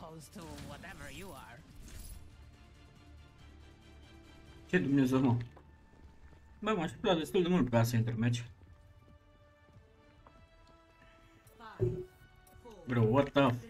opposed to whatever you are. Ce Dumnezeu, mă? Bă, m-aș plăcea destul de mult pe asta intermeci. Five, four, Bro, what the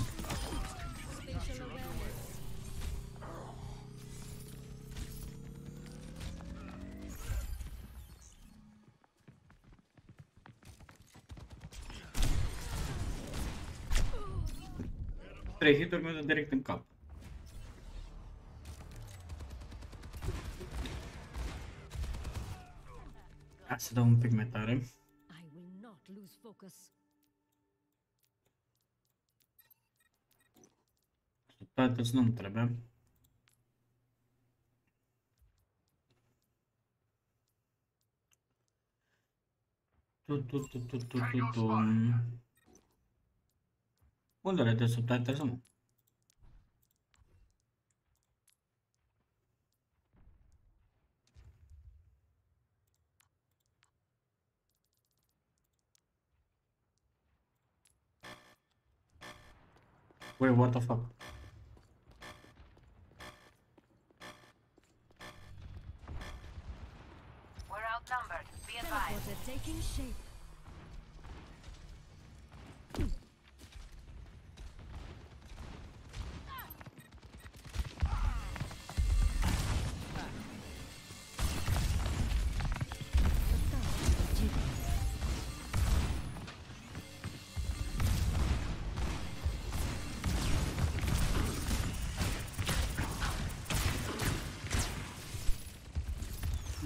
Trei hituri mi-au dat direct în cap. Hai să dau un pic mai tare. I will not lose focus. Subtitles nu-mi trebuie. Tu, tu, tu, tu, tu, tu, tu. Unde le de subtitles, mă? Wait, what the fuck? We're outnumbered. Be advised. Teleporter taking shape.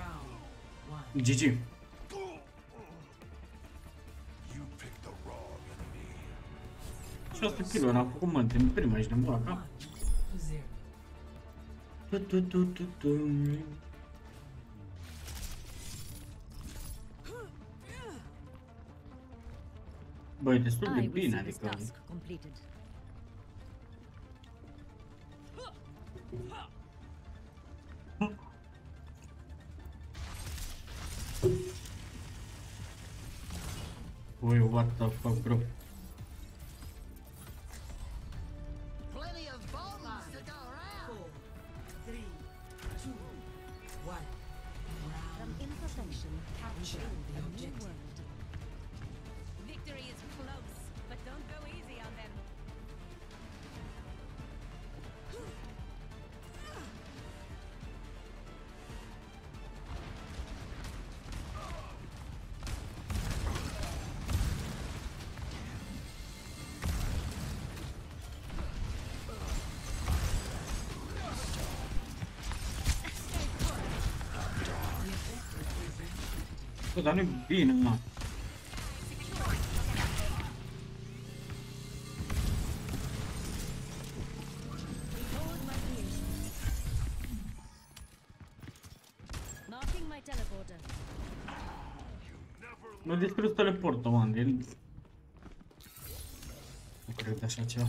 best round one. GG. You picked the wrong enemy. 6 kg n-a făcut mă, din prima ești nebun One acá. to zero. Tu, tu, tu, tu, tu. Băi, destul de I will bine, see this adică... task Ui, what the fuck, bro. Bă, dar nu-i bine, mă. Behold my creation. Marking my teleporter. Nu distrus teleportul, mă, din... Nu cred de așa ceva.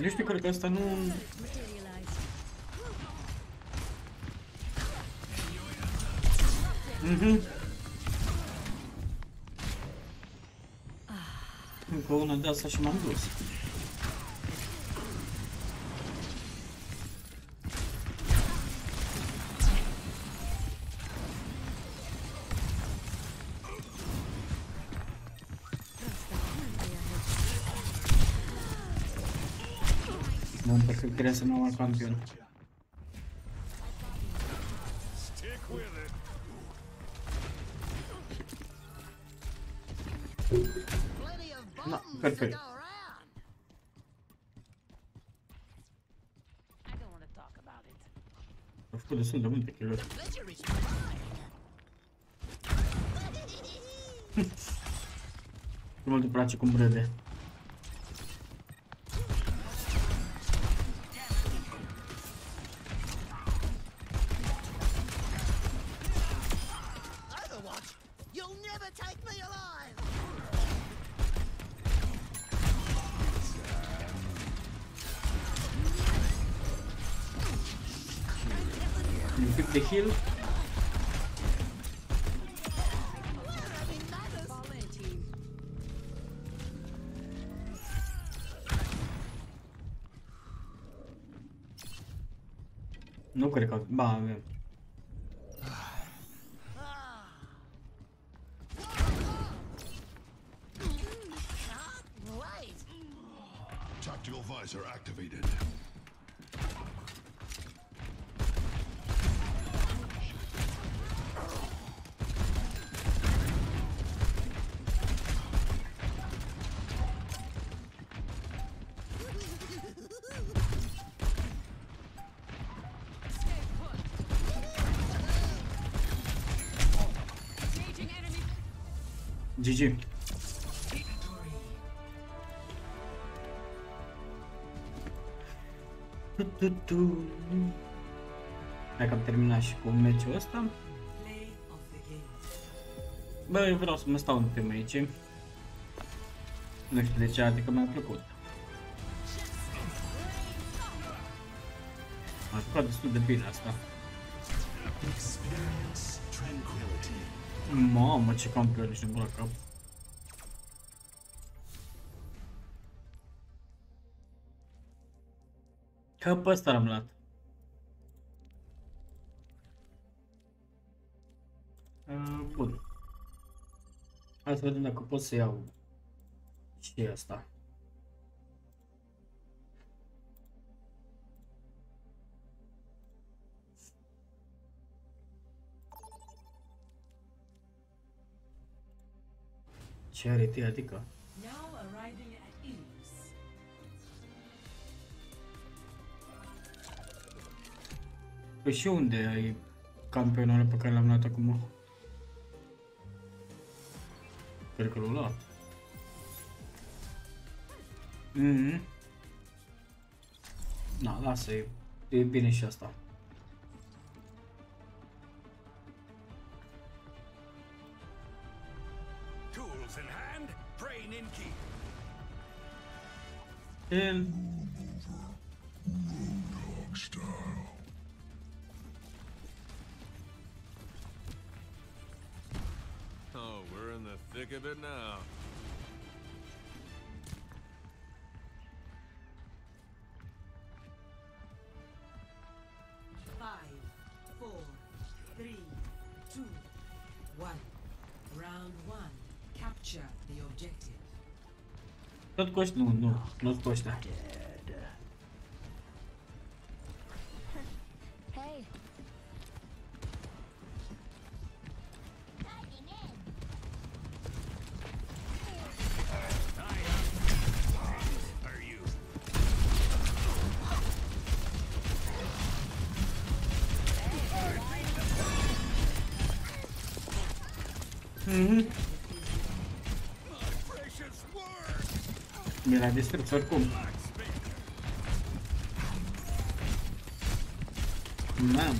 Nu știu, cred că asta nu... Materialized. Mhm. Încă una de asta și m-am dus. Bun, perfect, trebuie să mă iau campion. Stick with it. Plenty of No, bombs to perfect. go around. I don't want to talk about it. Au făcut destul de multe kill Pleasure is mine. Nu mult îmi place cum râde. Un pic de heal. Nu cred că... Ba, avem. Tactical visor activated. GG. Victory. Tu, tu, tu. Hai că am terminat și cu meciul ăsta. Play of the game. Bă, eu vreau să mă stau în prima aici. Nu știu de ce, adică mi-a plăcut. M-a jucat destul de bine asta. Experience tranquility. Mamă, ce campion ești în la cap. Că pe ăsta l-am luat. Uh, bun. Hai să vedem dacă pot să iau și asta. Ce are tea, adică? Păi și unde ai campionul pe care l-am luat acum? Cred că l-am luat. Mhm. Na, lasă, e, e bine și asta. Tools in hand, brain in key. E... Dog style. Thick of it now. Five, four, three, two, one. Round one. Capture the objective. Tot cu ăștia, nu, nu, nu cu. Hey, Mhm. Precious word! Mi l-a distrus oricum. Mamă.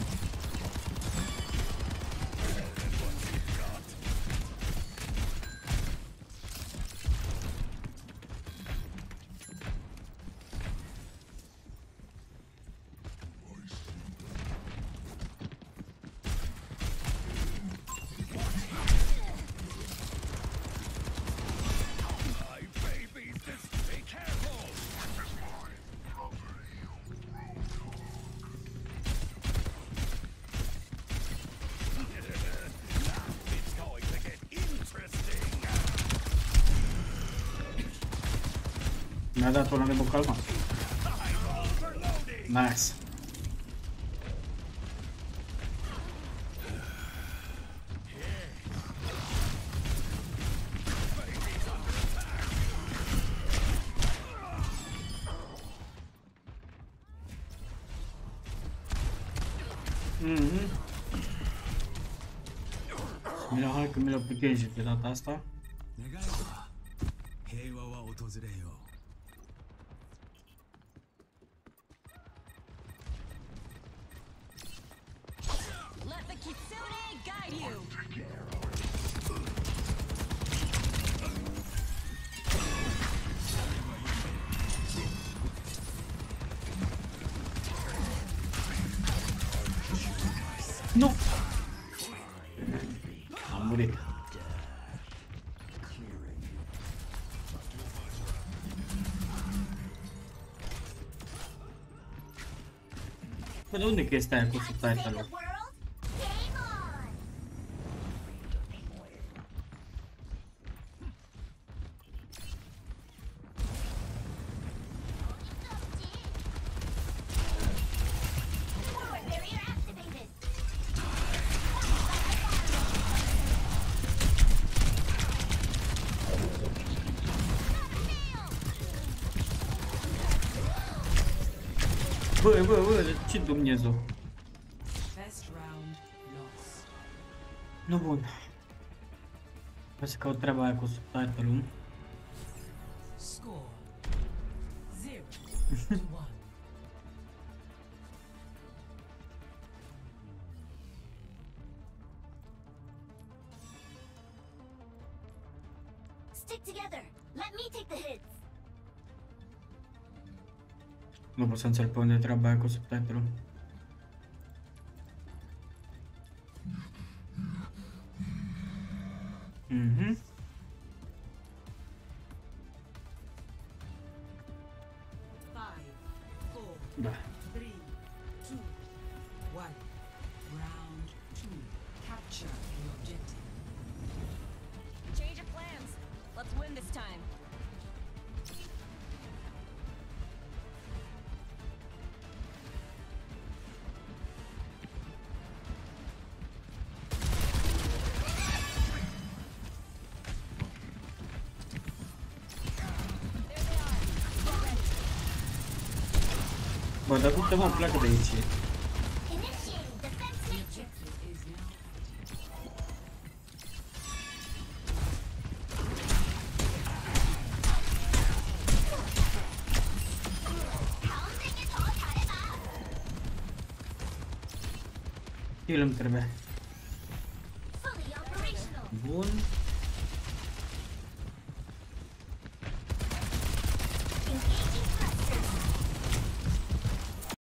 Mi-a dat una de bocal, mă. Overloading! Nice. Mhm. Bine, hai că mi l-a protejat de data asta. のハムレター ¿De dónde que está el consulta de salud? Ви, ви, ви, летіть до внизу. Ну вон. Ось кого треба якусь субтайтлу. Stick together. Let me take the hits. Dopo senza il ponte treba ecco sottotitolo. Mm-hmm. Bă, dar cum te mă pleacă de aici? Initiating defense matrix.